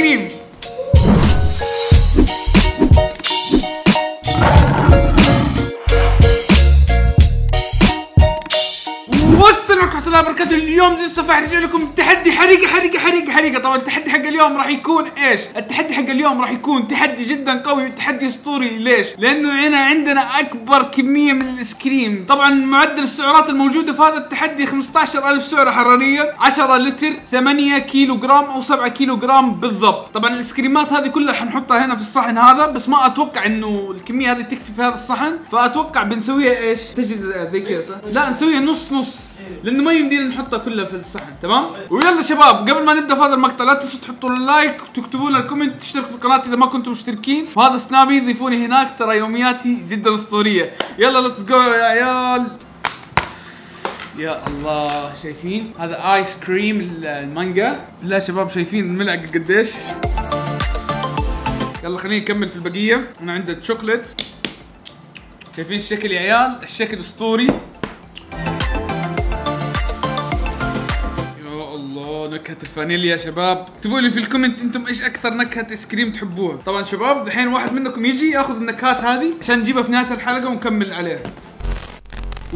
كريم وبركاته اليوم زي الصفا رجع لكم تحدي حريقة حريقة حريقة حريقة طبعا التحدي حق اليوم راح يكون إيش؟ التحدي حق اليوم راح يكون تحدي جدا قوي تحدي أسطوري ليش؟ لأنه هنا عندنا أكبر كمية من الايس كريم طبعا معدل السعرات الموجودة في هذا التحدي 15000 سعرة حرارية 10 لتر 8 كيلو جرام أو 7 كيلو جرام بالضبط طبعا الايس كريمات هذه كلها حنحطها هنا في الصحن هذا بس ما أتوقع إنه الكمية هذه تكفي في هذا الصحن فأتوقع بنسويها إيش؟ تجي زي كذا؟ لا نسويها نص نص لأنه ما يمدينا نحطها كلها في الصحن تمام؟ ويلا شباب قبل ما نبدأ في هذا المقطع لا تنسوا تحطوا ال like وتكتبوا لنا ال comment تشتركوا في القناة إذا ما كنتم مشتركين. وهذا سنابي ضيفوني هناك ترى يومياتي جدا أسطورية. يلا let's go يا عيال. يا الله شايفين؟ هذا ايس كريم المانجا. لا شباب شايفين الملعقة قديش؟ يلا خليني نكمل في البقية. أنا عندي الشوكليت شايفين الشكل يا عيال؟ الشكل أسطوري. نكهة الفانيليا يا شباب. اكتبوا لي في ال comment أنتم إيش أكثر نكهة ايس كريم تحبوها. طبعا شباب دحين واحد منكم يجي ياخذ النكهات هذه عشان نجيبها في نهاية الحلقة ونكمل عليها.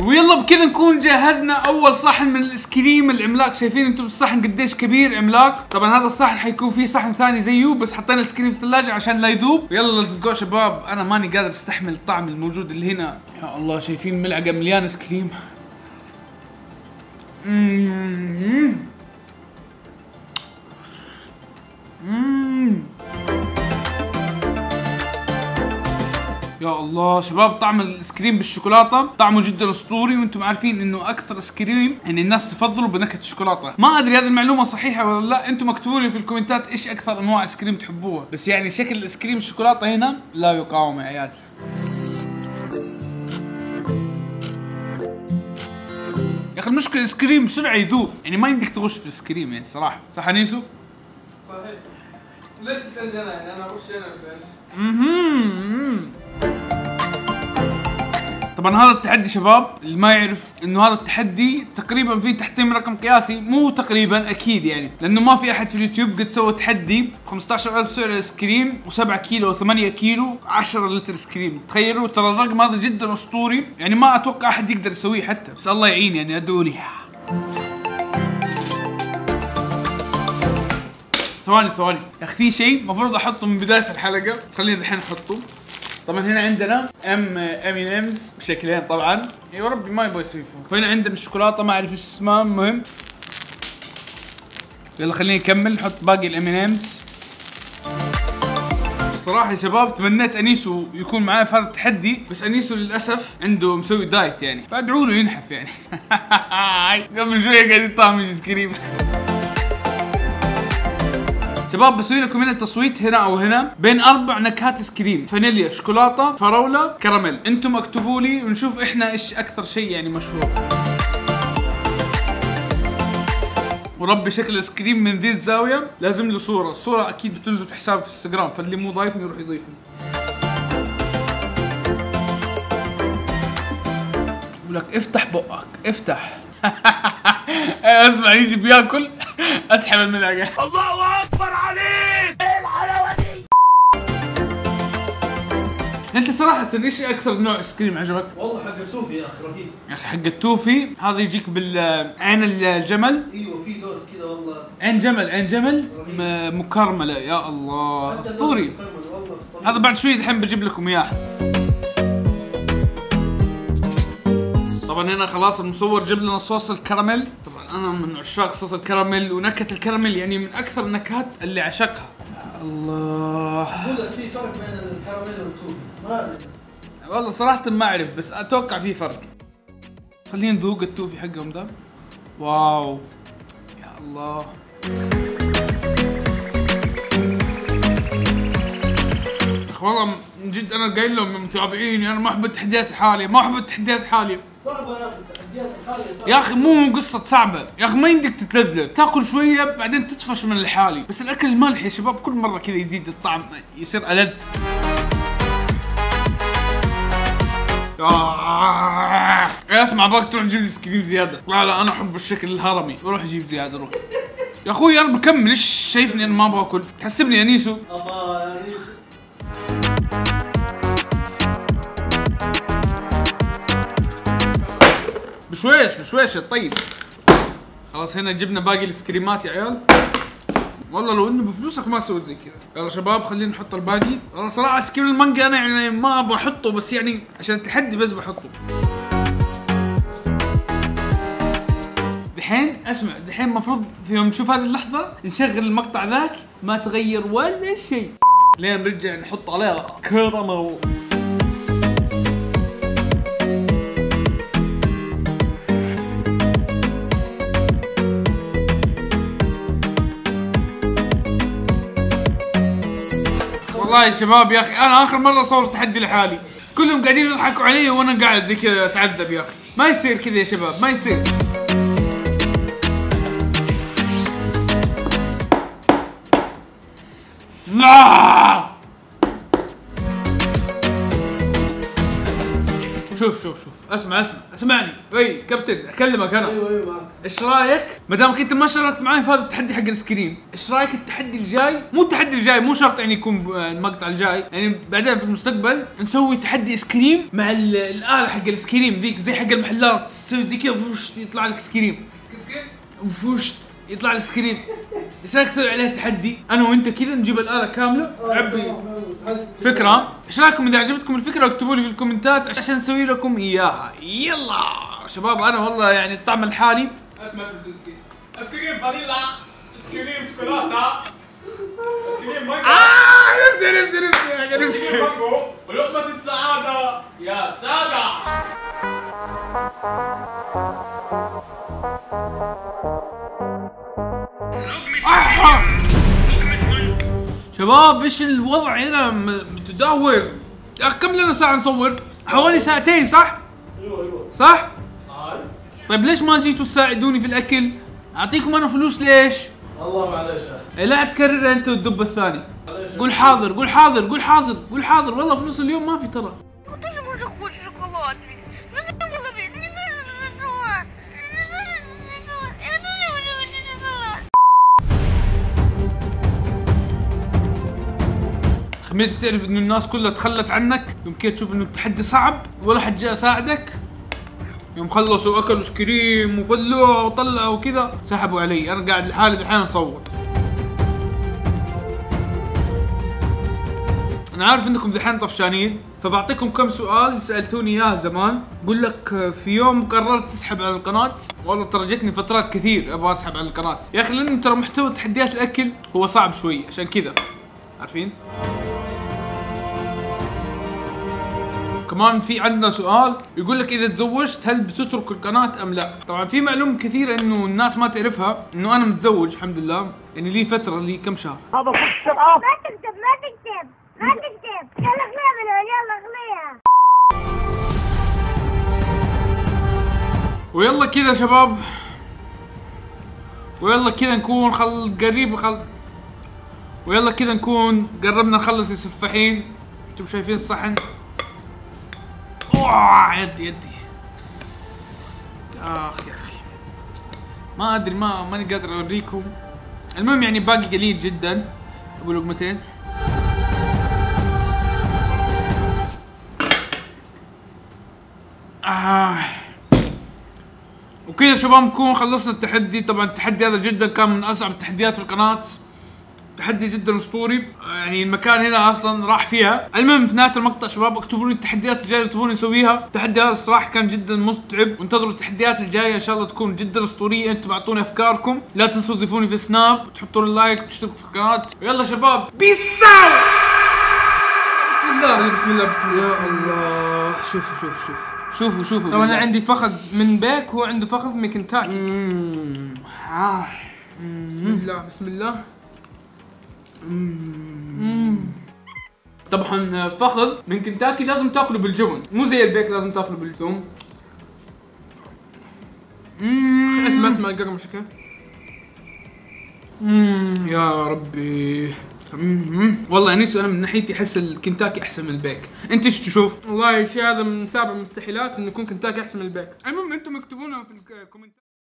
ويلا بكذا نكون جهزنا أول صحن من الايس كريم العملاق. شايفين أنتم الصحن قديش كبير عملاق؟ طبعا هذا الصحن حيكون فيه صحن ثاني زيه بس حطينا الايس كريم في الثلاجة عشان لا يذوب. يلا let's go شباب. أنا ماني قادر أستحمل الطعم الموجود اللي هنا. يا الله شايفين ملعقة مليانه ايس كريم يا الله شباب طعم الايس كريم بالشوكولاتة طعمه جدا أسطوري وأنتم عارفين إنه أكثر ايس كريم يعني الناس تفضله بنكهة الشوكولاتة. ما أدري هذه المعلومة صحيحة ولا لا أنتم اكتبوا لي في الكومنتات إيش أكثر أنواع ايس كريم تحبوها. بس يعني شكل الايس كريم الشوكولاته هنا لا يقاوم يا عيال. يا أخي المشكلة الايس كريم بسرعة يذوب. يعني ما يمديك تغش في الايس كريم يعني صراحة. صح انيسو؟ صحيح. ليش تسالني يعني أنا وش أنا. طبعا هذا التحدي شباب اللي ما يعرف إنه هذا التحدي تقريبا فيه تحطيم رقم قياسي مو تقريبا أكيد يعني. لأنه ما في أحد في اليوتيوب قد سوى تحدي 15000 سعر آيس كريم و7 كيلو و8 كيلو 10 لتر آيس كريم. تخيلوا ترى الرقم هذا جدا أسطوري يعني ما أتوقع أحد يقدر يسويه حتى. بس الله يعين يعني ادعوا لي. ثواني ثواني. يا أخي في شيء المفروض أحطه من بداية الحلقة. خلينا الحين نحطه. طبعا هنا عندنا M&M's بشكلين طبعا. يا ربي ما يبغى يسوي فوق. وهنا عندنا الشوكولاته ما أعرف إيش اسمها. المهم. يلا خلينا نكمل نحط باقي ال M&M's صراحة يا شباب تمنيت أنيسو يكون معايا في هذا التحدي بس أنيسو للأسف عنده مسوي diet يعني. فادعوا له ينحف يعني. قبل شوية قاعد يطعم ايس كريم شباب بسوي لكم هنا تصويت هنا أو هنا بين أربع نكهات ايس كريم فانيليا شوكولاتة فراوله كراميل. أنتم اكتبوا لي ونشوف إحنا إيش أكثر شيء يعني مشهور. وربي شكل الايس كريم من ذي الزاوية. لازم له صورة. الصورة أكيد بتنزل في حسابي في انستغرام فاللي مو ضايفني يروح يضيفني. يقول لك افتح بقك. افتح. أسمع يجي بياكل. أسحب الملعقة. أنت صراحة إيش أكثر نوع ايس كريم عجبك؟ والله حق صوفي يا أخي رهيب. يا أخي حق التوفي هذا يجيك بالعين الجمل. أيوه في لوز كذا والله. عين جمل عين جمل. م- مكرملة يا الله. أسطوري. هذا بعد شوي الحين بجيب لكم إياه. طبعا هنا خلاص المصور جاب لنا صوص الكراميل. طبعا أنا من عشاق صوص الكراميل ونكهة الكراميل يعني من أكثر النكهات اللي عشقها. يا الله. أقول لك في فرق بين الكراميل والتوفي ما أدري. بس والله صراحة ما أعرف بس أتوقع في فرق. خلينا نذوق التوفي حقهم ده. واو. يا الله. والله من جد أنا قايل لهم متابعيني أنا ما أحب التحديات الحالية ما أحب التحديات الحالية. صعبة يا أخي التحديات الحالية صعبة. يا أخي مو قصة صعبة. يا أخي ما يمديك تتلذذ تاكل شوية بعدين تطفش من الحالي. بس الأكل المالح يا شباب كل مرة كذا يزيد الطعم يصير ألذ. آه. يا اسمع باك تروح تجيب لي زيادة. لا لا أنا أحب الشكل الهرمي. روح جيب زيادة روح. يا أخوي أنا بكمل. ليش شايفني أنا ما باكل؟ تحسبني أنيسو. أبا يا انيس بشويش بشويش طيب. خلاص هنا جبنا باقي السكريمات يا عيال. والله لو إنه بفلوسك ما سويت زي كذا. يلا شباب خلينا نحط الباقي. أنا صراحة سكريم المانجا أنا يعني ما بحطه بس يعني عشان التحدي بس بحطه. دحين أسمع دحين المفروض في يوم نشوف هذه اللحظة نشغل المقطع ذاك ما تغير ولا شيء. لين نرجع نحط عليها كرمه والله يا شباب يا أخي أنا آخر مرة صورت تحدي لحالي. كلهم قاعدين يضحكوا علي وأنا قاعد زي كذا أتعذب يا أخي. ما يصير كذا يا شباب ما يصير. لا شوف شوف شوف اسمع اسمع اسمعني أي كابتن أكلمك أنا أيوه أيوه معك إيش رأيك؟ ما دامك انت ما شاركت معي في هذا التحدي حق السكريم، إيش رأيك التحدي الجاي؟ مو التحدي الجاي مو شرط يعني يكون المقطع الجاي، يعني بعدين في المستقبل نسوي تحدي سكريم مع ال- الآلة حق السكريم ذيك زي حق المحلات تسوي زي كذا يطلع لك سكريم. كيف كيف؟ وفوش يطلع لك سكريم. إيش رايك نسوي عليها تحدي؟ أنا وأنت كذا نجيب الآلة كاملة. عبي. فكرة. إيش رأيكم إذا عجبتكم الفكرة اكتبوا لي في الكومنتات عشان نسوي لكم إياها. يلا شباب أنا والله يعني الطعم الحالي. أسمع اسمع سوسكي ايس كريم فانيلا. ايس كريم شوكولاتة. ايس كريم مانجا. آه عرفت عرفت عرفت. ايس كريم عرفت مانجو. ولقمة السعادة. يا سادة. شباب إيش الوضع هنا متدهور يا أخي كم لنا ساعة نصور؟ حوالي ساعتين صح؟ أيوه أيوه صح؟ طيب ليش ما جيتوا تساعدوني في الأكل؟ أعطيكم أنا فلوس ليش؟ والله معلش يا أخي إيه لا تكررها أنت والدب الثاني قول حاضر قول حاضر قول حاضر قول حاضر والله فلوس اليوم ما في ترى خميت تعرف إنه الناس كلها تخلت عنك يوم كده تشوف إنه التحدي صعب ولا حد جاء ساعدك يوم خلصوا أكلوا سكريم وفلوها وطلعوا وكذا سحبوا علي أنا قاعد لحالي الحين أصور. أنا عارف إنكم دحين طفشانين فبعطيكم كم سؤال سألتوني إياه زمان بقول لك في يوم قررت تسحب على القناة؟ والله ترى جتني فترات كثير أبغى أسحب على القناة. يا أخي لأنه ترى محتوى تحديات الأكل هو صعب شوي عشان كذا عارفين؟ كمان في عندنا سؤال يقول لك إذا تزوجت هل بتترك القناة أم لا؟ طبعا في معلومة كثيرة إنه الناس ما تعرفها إنه أنا متزوج الحمد لله يعني لي فترة لي كم شهر. ما تكتب ما تكتب ما تكتب يلا اغليها من يلا اغليها ويلا كذا شباب. ويلا كذا نكون خل قريب خل ويلا كذا نكون قربنا نخلص السفاحين أنتم شايفين الصحن؟ اوه يدي يدي. آخ يا أخي. ما أدري ما ماني قادر أوريكم. المهم يعني باقي قليل جدا. أبو لقمتين. آه. وكذا شباب نكون خلصنا التحدي. طبعا التحدي هذا جدا كان من أصعب التحديات في القناة. تحدي جدا أسطوري. يعني المكان هنا أصلا راح فيها. المهم في نهايه المقطع شباب اكتبوا لي التحديات الجاية اللي تبون نسويها. التحدي هذا الصراحة كان جدا متعب وانتظروا التحديات الجاية إن شاء الله تكون جدا أسطورية. أنتم أعطوني أفكاركم. لا تنسوا تضيفوني في سناب. وتحطوا لي like وتشتركوا في القناة. ويلا شباب peace بسم الله بسم الله بسم الله يا الله. شوفوا شوفوا شوفوا. شوفوا شوفوا. طبعا أنا. عندي فخذ من بيك وهو عنده فخذ من كنتاكي مم. آه. بسم الله بسم الله. طبعا فخذ. من كنتاكي لازم تأكله بالجبن. مو زي البيك لازم تأكله بالثوم. أسمع اسمع القرمشة كيف. يا ربي. مم. والله انيس أنا من ناحيتي أحس الكنتاكي أحسن من البيك. أنت إيش تشوف؟ والله الشيء هذا من سابع المستحيلات إنه يكون كنتاكي أحسن من البيك. المهم أنتم اكتبوا لنا في الكومنتات